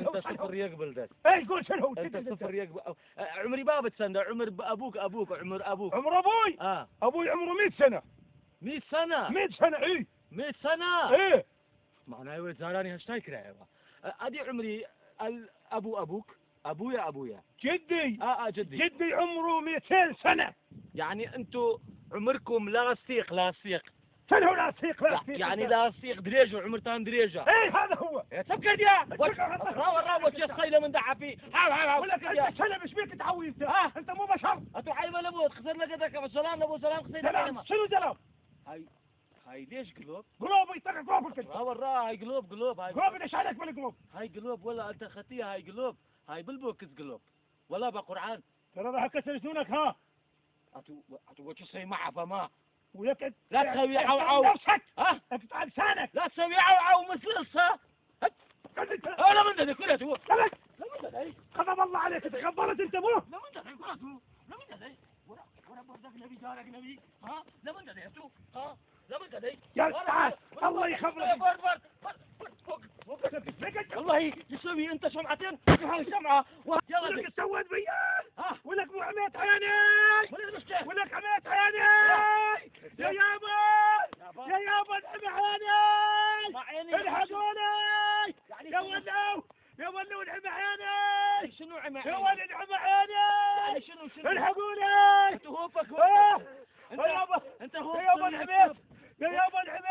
أنت صفر يقبل ده. إيش قول شنو؟ أنت صفر يقبل. آه، عمري بابا تسنى عمر أبوك أبوك عمر أبوك. عمر أبوي؟ آه. أبوي عمره 100 سنة. 100 سنة؟ 100 سنة اي 100 سنة؟ إيه. معناه يا ولد زاراني هاشتاي كرايبا أدي عمري أبو أبوك. أبويا أبويا. جدي. آه آه جدي. جدي عمره 200 سنة. يعني أنتو عمركم لا سيق لا سيق. شنو لا سيق لا سيق؟ يعني لا سيق دريجة وعمرتان دريجة. إيه هذا هو. يا تفكر يا راو راو وش الصيله من دعا فيه؟ هاو هاو ولك انت شنب إيش بيك تعوي انت. ها. انت مو بشر. أتو حي ولا بود خسر لك هذاك سلام أبو سلام خسر سلام. شنو سلام؟ هاي هاي ليش قلوب؟ قلوب يطلع قلوبك انت. آه وراه هاي قلوب قلوب هاي قلوب إيش عليك بالقلوب؟ هاي قلوب ولا أنت خطية هاي قلوب. هاي بالبوكس قلوب. ولا بقرعان ترى راح أكسر جنونك ها. اتو أتو وش معه فما؟ ولك لا تسوي عو عو نفسك. ها؟ اقطع لسانك. لا تسوي عو عو مثل الصا ذي كلها تو خلك لا من ذي غضب الله عليك تغفرت أنت مو؟ لا من ذي كلها تو لا من ذي ورا ورا بردك نبي جارك نبي ها؟ لا من ذي تو ها؟ لا من ذي يا تعال الله يخبرك. برد برد والله يسوي أنت شمعه يلا ولك. سويت بيان ولك مو عميت عيني. ولك عميت عيني. يا يابا يا يابا انعمي عيني. شنو العمى نعم عيني؟ شنو عمى عيني؟ يا ولد عمى عيني؟ شنو شنو؟ الحقوني! أنت هوفك إيه! انت أنت هوفك يا ابو الحميد يا ابو الحميد